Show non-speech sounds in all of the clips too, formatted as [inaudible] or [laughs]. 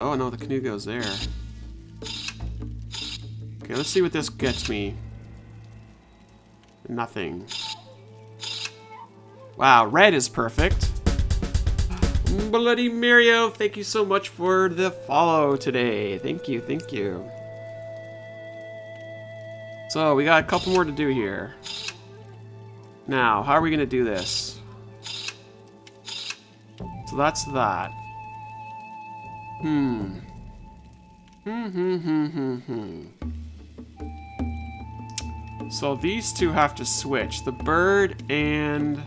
Oh no, the canoe goes there. Okay, let's see what this gets me. Nothing. Wow, red is perfect. Bloody Mario, thank you so much for the follow today. Thank you, thank you. So, we got a couple more to do here. Now, how are we going to do this? So that's that. Hmm. Hmm, hmm, hmm, hmm, hmm. So these two have to switch. The bird and...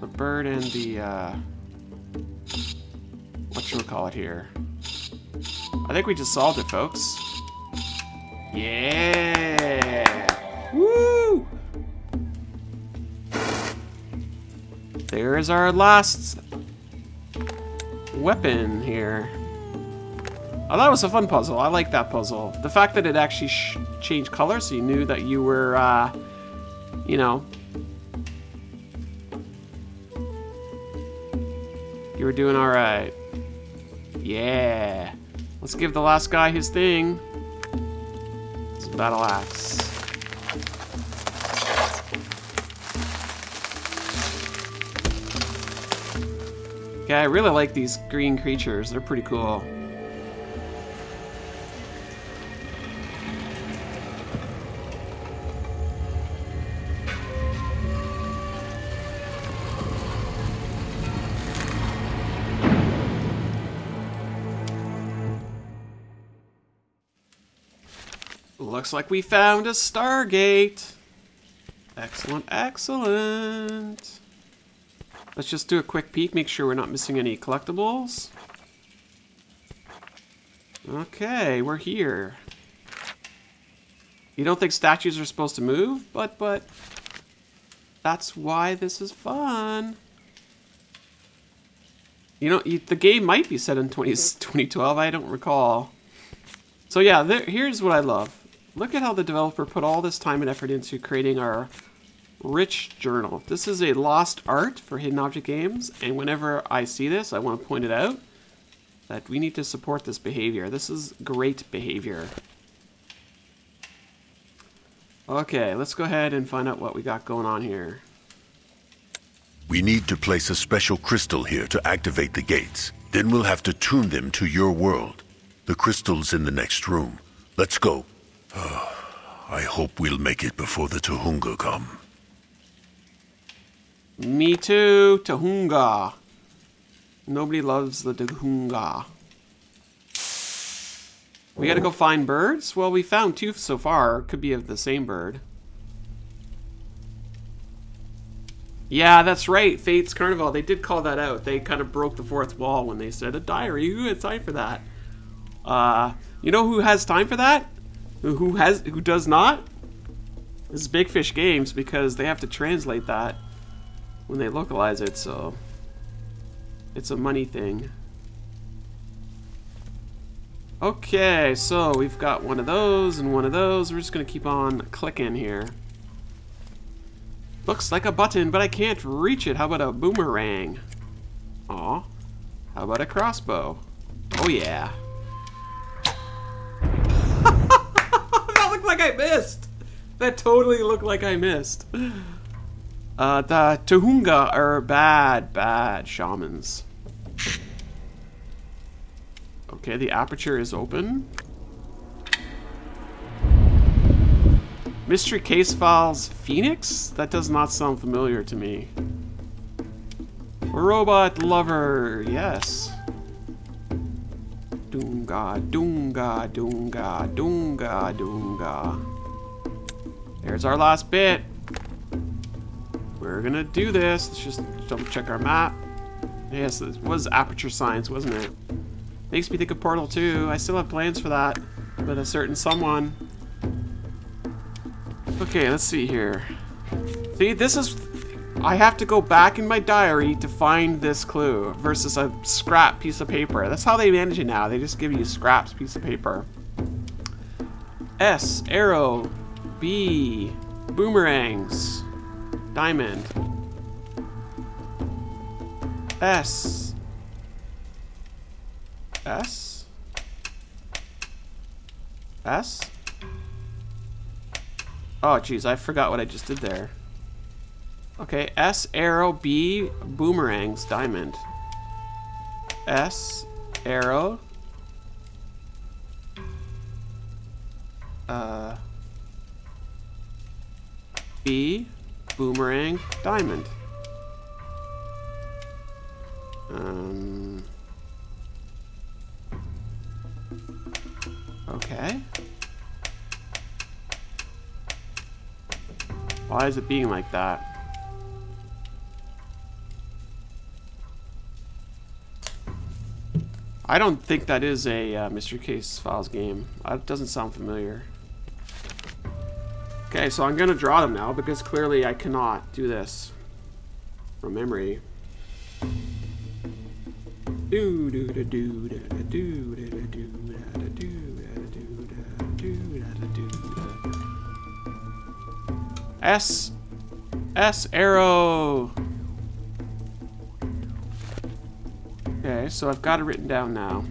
The bird and the, uh... What should we call it here? I think we just solved it, folks. Yeah! Woo! There is our last weapon here. Oh, that was a fun puzzle. I like that puzzle. The fact that it actually changed color so you knew that you were, uh, you know, you were doing alright. Yeah. Let's give the last guy his thing. It's a battle axe. Yeah, I really like these green creatures. They're pretty cool. Looks like we found a Stargate. Excellent, excellent. Let's just do a quick peek, make sure we're not missing any collectibles. Okay, we're here. You don't think statues are supposed to move? But, but, that's why this is fun. You know, the game might be set in 20, 2012, I don't recall. So yeah, there, here's what I love. Look at how the developer put all this time and effort into creating our rich journal. This is a lost art for hidden object games, and whenever I see this, I want to point it out that we need to support this behavior. This is great behavior. Okay, let's go ahead and find out what we got going on here. We need to place a special crystal here to activate the gates. Then we'll have to tune them to your world. The crystal's in the next room. Let's go. Uh, [sighs] I hope we'll make it before the Tohunga come. Me too, Tahunga. Nobody loves the Tahunga. We gotta go find birds? Well, we found two so far. Could be of the same bird. Yeah, that's right. Fates Carnival. They did call that out. They kind of broke the fourth wall when they said a diary. Who had time for that? Uh, you know who has time for that? Who has? Who does not? This is Big Fish Games because they have to translate that when they localize it, so it's a money thing. Okay, so we've got one of those and one of those. We're just gonna keep on clicking here. Looks like a button, but I can't reach it. How about a boomerang? Aw. How about a crossbow? Oh yeah. [laughs] that looked like I missed! That totally looked like I missed. Uh, the Tohunga are bad, bad shamans. Okay, the aperture is open. Mystery Case Files Phoenix? That does not sound familiar to me. Robot Lover, yes. Dunga, dunga, dunga, dunga, dunga. There's our last bit. We're gonna do this. Let's just double check our map. Yes, this was Aperture Science, wasn't it? Makes me think of Portal 2. I still have plans for that with a certain someone. Okay, let's see here. See, this is... I have to go back in my diary to find this clue versus a scrap piece of paper. That's how they manage it now. They just give you scraps piece of paper. S, arrow, B, boomerangs. Diamond. S. S. S? Oh, jeez, I forgot what I just did there. Okay, S, arrow, B, boomerangs, diamond. S, arrow. Uh, B, boomerang, diamond. Um, okay. Why is it being like that? I don't think that is a uh, Mystery Case Files game. That doesn't sound familiar. Okay, so I'm gonna draw them now because clearly I cannot do this from memory. Do do do do do do do do do S S arrow. Okay, so I've got it written down now.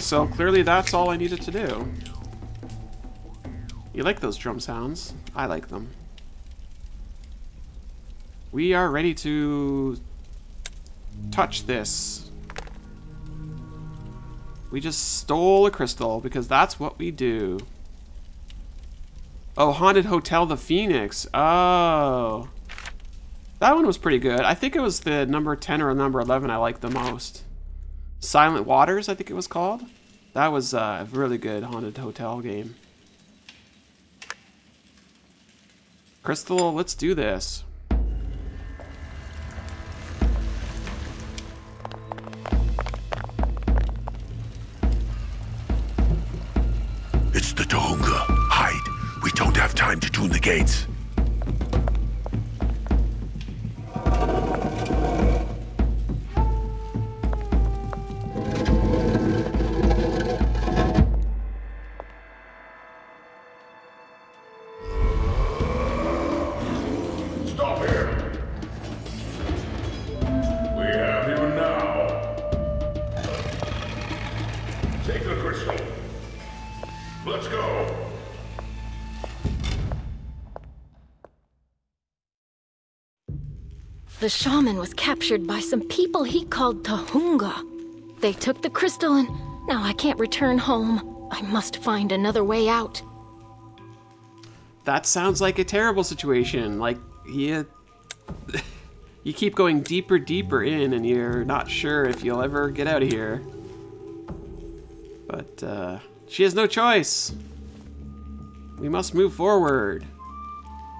So clearly that's all I needed to do. You like those drum sounds? I like them. We are ready to touch this. We just stole a crystal because that's what we do. Oh, Haunted Hotel the Phoenix. Oh. That one was pretty good. I think it was the number 10 or number 11 I liked the most. Silent Waters, I think it was called. That was uh, a really good Haunted Hotel game. Crystal, let's do this. It's the Tohunga. Hide. We don't have time to tune the gates. The shaman was captured by some people he called Tahunga. They took the crystal and now I can't return home. I must find another way out. That sounds like a terrible situation. Like, you, [laughs] you keep going deeper, deeper in, and you're not sure if you'll ever get out of here. But, uh, she has no choice. We must move forward.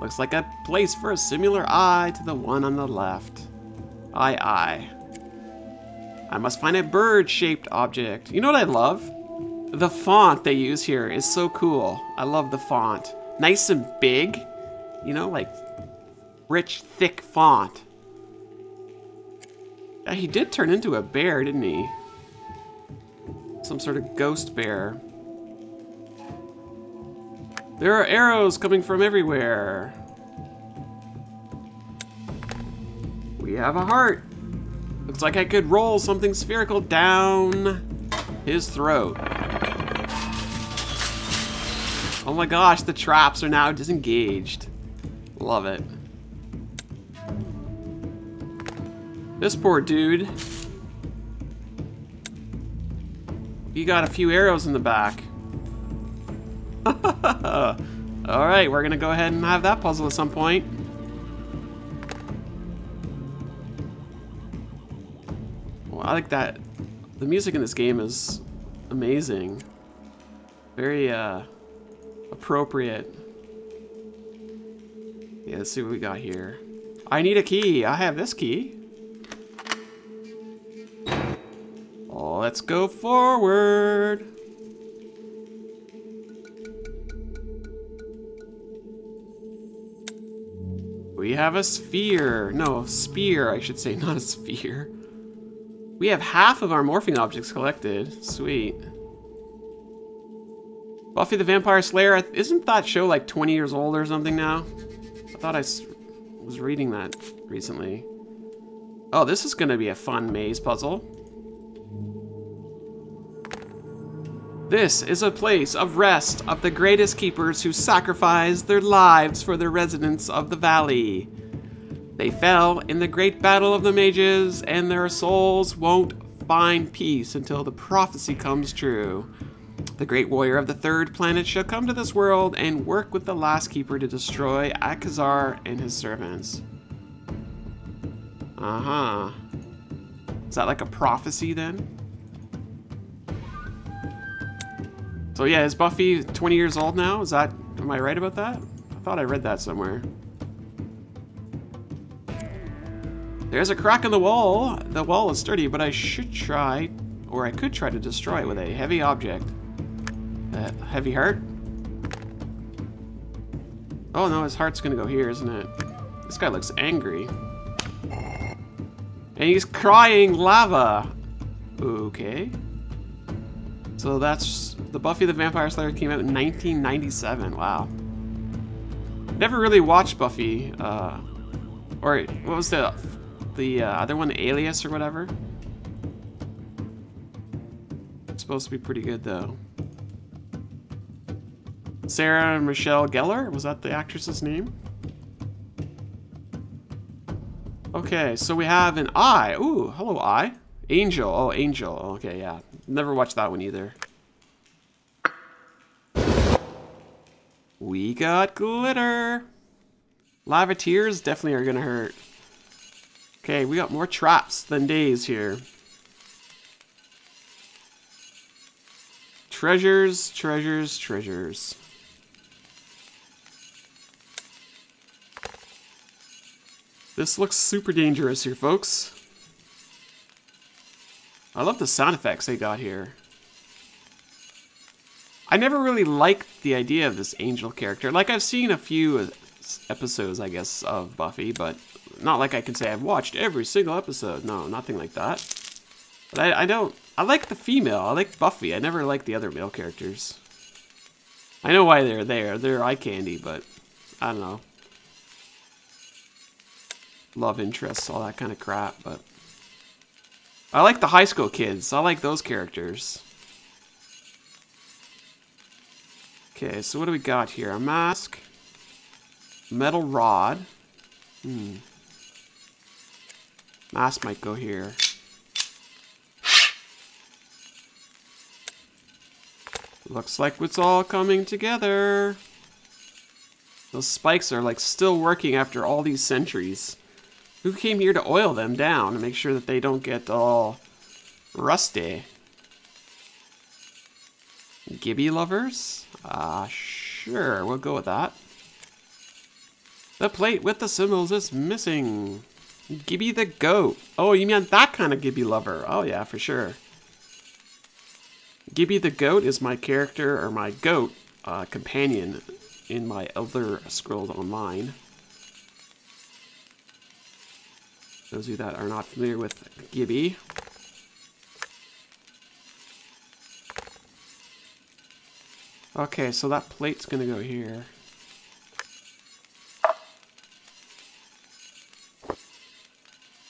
Looks like a place for a similar eye to the one on the left. Eye, eye. I must find a bird-shaped object. You know what I love? The font they use here is so cool. I love the font. Nice and big. You know, like rich, thick font. He did turn into a bear, didn't he? Some sort of ghost bear. There are arrows coming from everywhere. We have a heart. Looks like I could roll something spherical down his throat. Oh my gosh, the traps are now disengaged. Love it. This poor dude. He got a few arrows in the back. [laughs] Alright, we're gonna go ahead and have that puzzle at some point. Well, I like that. The music in this game is amazing. Very, uh, appropriate. Yeah, let's see what we got here. I need a key. I have this key. Let's go forward. We have a sphere. No, spear, I should say, [laughs] not a sphere. We have half of our morphing objects collected. Sweet. Buffy the Vampire Slayer, isn't that show like 20 years old or something now? I thought I was reading that recently. Oh, this is going to be a fun maze puzzle. This is a place of rest of the greatest keepers who sacrificed their lives for the residents of the valley. They fell in the great battle of the mages, and their souls won't find peace until the prophecy comes true. The great warrior of the third planet shall come to this world and work with the last keeper to destroy Akazar and his servants. Uh-huh. Is that like a prophecy then? So yeah, is Buffy 20 years old now? Is that, am I right about that? I thought I read that somewhere. There's a crack in the wall. The wall is sturdy, but I should try, or I could try to destroy it with a heavy object. A heavy heart? Oh no, his heart's gonna go here, isn't it? This guy looks angry. And he's crying lava. Okay. So that's the Buffy the Vampire Slayer came out in 1997. Wow. Never really watched Buffy. Uh, or what was the the uh, other one, Alias or whatever? It's supposed to be pretty good though. Sarah Michelle Gellar was that the actress's name? Okay, so we have an eye. Ooh, hello, eye. Angel. Oh, Angel. Okay, yeah. Never watched that one either. We got glitter. Lava tears definitely are gonna hurt. Okay, we got more traps than days here. Treasures, treasures, treasures. This looks super dangerous here, folks. I love the sound effects they got here. I never really liked the idea of this angel character. Like, I've seen a few episodes, I guess, of Buffy, but not like I can say I've watched every single episode. No, nothing like that. But I, I don't... I like the female. I like Buffy. I never liked the other male characters. I know why they're there. They're eye candy, but I don't know love interests, all that kind of crap, but I like the high school kids. I like those characters. Okay, so what do we got here? A mask, metal rod. Hmm. Mask might go here. Looks like it's all coming together. Those spikes are like still working after all these centuries. Who came here to oil them down to make sure that they don't get all rusty? Gibby lovers? Ah, uh, sure, we'll go with that. The plate with the symbols is missing. Gibby the goat. Oh, you mean that kind of Gibby lover. Oh yeah, for sure. Gibby the goat is my character, or my goat uh, companion in my Elder Scrolls Online. Those of you that are not familiar with Gibby. Okay, so that plate's gonna go here.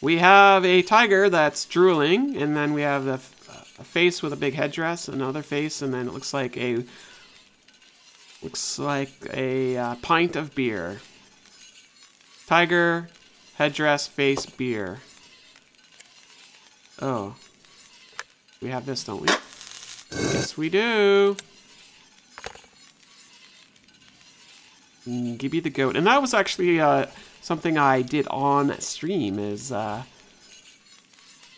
We have a tiger that's drooling, and then we have a, a face with a big headdress, another face, and then it looks like a looks like a uh, pint of beer. Tiger, Headdress, face, beer. Oh. We have this, don't we? Yes, we do. Gibby the goat. And that was actually uh, something I did on stream is uh,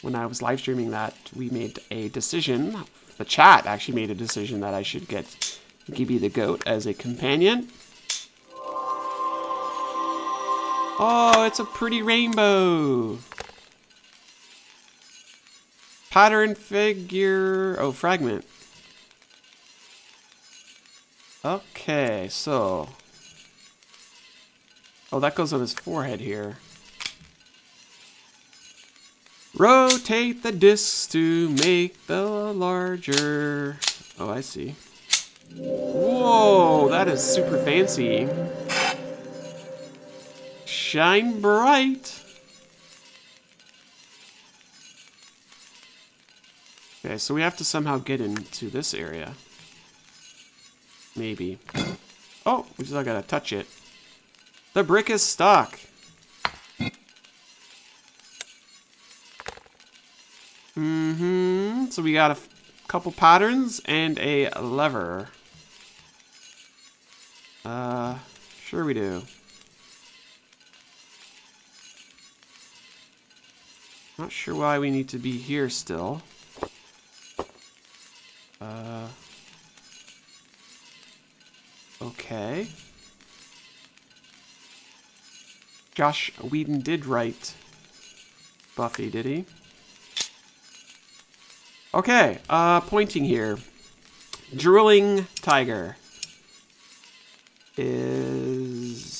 when I was live streaming that we made a decision. The chat actually made a decision that I should get Gibby the goat as a companion. Oh, it's a pretty rainbow. Pattern figure. Oh, fragment. Okay, so. Oh, that goes on his forehead here. Rotate the discs to make the larger. Oh, I see. Whoa, that is super fancy. Shine bright. Okay, so we have to somehow get into this area. Maybe. Oh, we still gotta touch it. The brick is stuck. Mm-hmm. So we got a couple patterns and a lever. Uh, sure we do. Not sure why we need to be here still. Uh, okay. Joss Whedon did write Buffy, did he? Okay, uh, pointing here. Drooling Tiger is